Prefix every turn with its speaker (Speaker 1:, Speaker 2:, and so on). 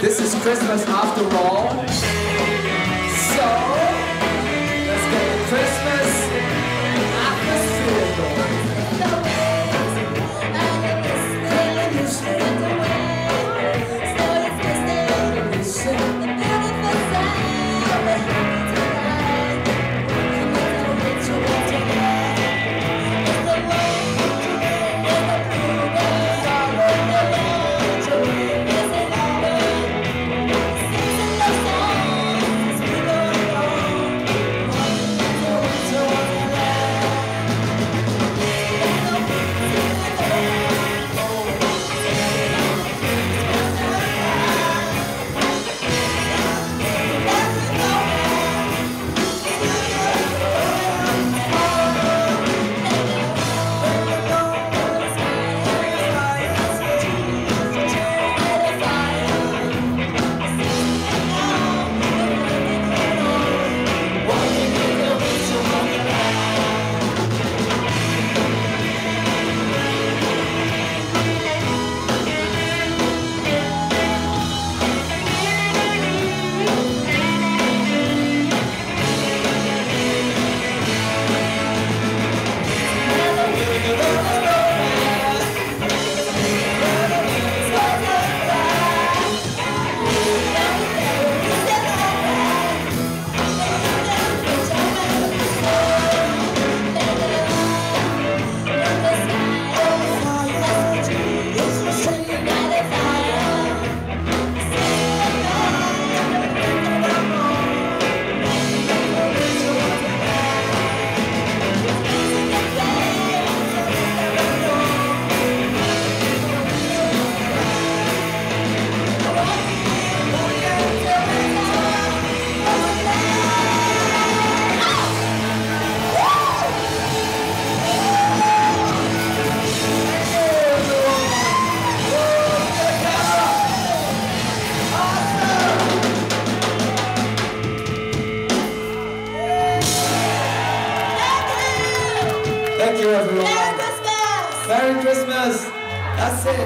Speaker 1: This is Christmas after all. Thank you, everyone.
Speaker 2: Merry Christmas!
Speaker 1: Merry Christmas. That's it.